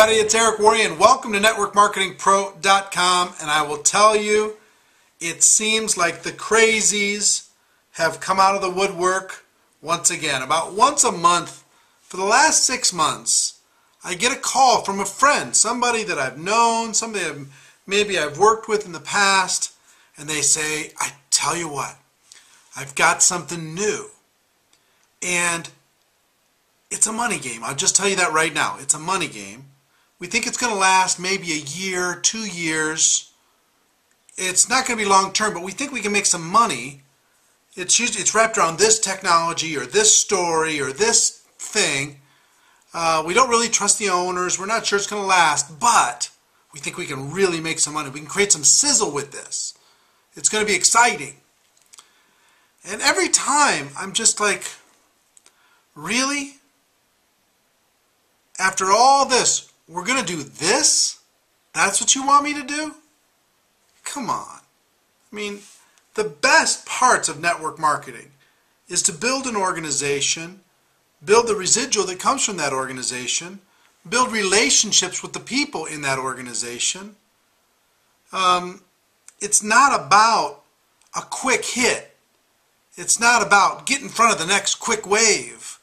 everybody, it's Eric Worre and welcome to NetworkMarketingPro.com and I will tell you, it seems like the crazies have come out of the woodwork once again. About once a month for the last six months, I get a call from a friend, somebody that I've known, somebody that maybe I've worked with in the past, and they say, I tell you what, I've got something new. And it's a money game. I'll just tell you that right now. It's a money game. We think it's going to last maybe a year, two years. It's not going to be long term, but we think we can make some money. It's usually, it's wrapped around this technology or this story or this thing. Uh, we don't really trust the owners. We're not sure it's going to last, but we think we can really make some money. We can create some sizzle with this. It's going to be exciting. And every time I'm just like, really? After all this, we're going to do this? That's what you want me to do? Come on. I mean, the best parts of network marketing is to build an organization, build the residual that comes from that organization, build relationships with the people in that organization. Um, it's not about a quick hit. It's not about get in front of the next quick wave.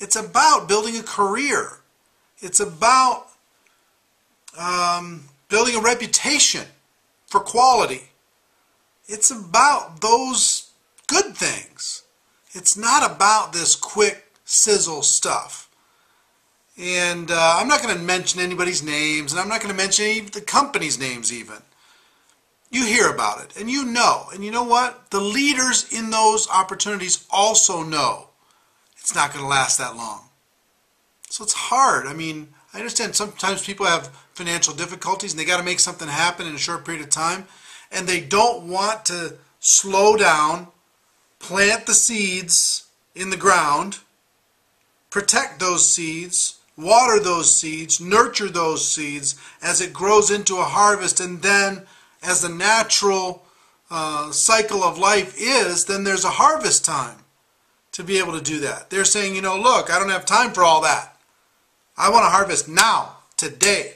It's about building a career. It's about um, building a reputation for quality. It's about those good things. It's not about this quick sizzle stuff. And uh, I'm not going to mention anybody's names, and I'm not going to mention any the company's names even. You hear about it, and you know. And you know what? The leaders in those opportunities also know it's not going to last that long. So it's hard. I mean, I understand sometimes people have financial difficulties and they got to make something happen in a short period of time and they don't want to slow down, plant the seeds in the ground, protect those seeds, water those seeds, nurture those seeds as it grows into a harvest and then as the natural uh, cycle of life is, then there's a harvest time to be able to do that. They're saying, you know, look, I don't have time for all that. I want to harvest now, today.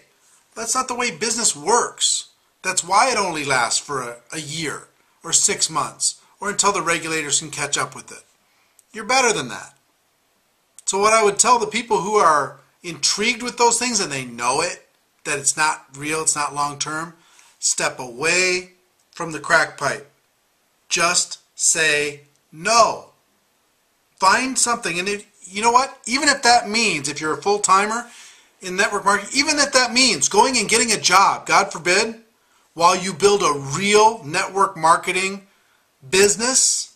That's not the way business works. That's why it only lasts for a, a year or six months or until the regulators can catch up with it. You're better than that. So what I would tell the people who are intrigued with those things and they know it, that it's not real, it's not long term, step away from the crack pipe. Just say no. Find something, and you know what? Even if that means, if you're a full timer in network marketing, even if that means going and getting a job, God forbid, while you build a real network marketing business,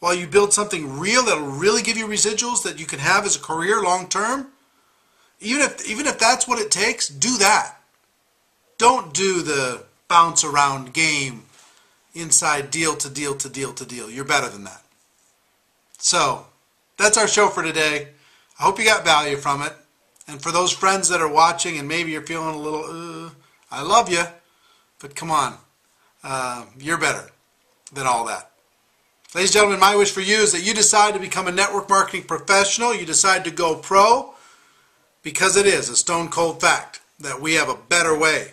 while you build something real that'll really give you residuals that you can have as a career long term, even if even if that's what it takes, do that. Don't do the bounce around game inside deal to deal to deal to deal. You're better than that. So, that's our show for today. I hope you got value from it. And for those friends that are watching and maybe you're feeling a little, uh, I love you, but come on, uh, you're better than all that. Ladies and gentlemen, my wish for you is that you decide to become a network marketing professional. You decide to go pro because it is a stone cold fact that we have a better way.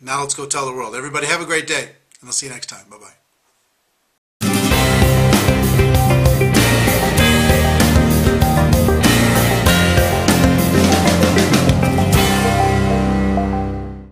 Now let's go tell the world. Everybody have a great day, and I'll see you next time. Bye-bye.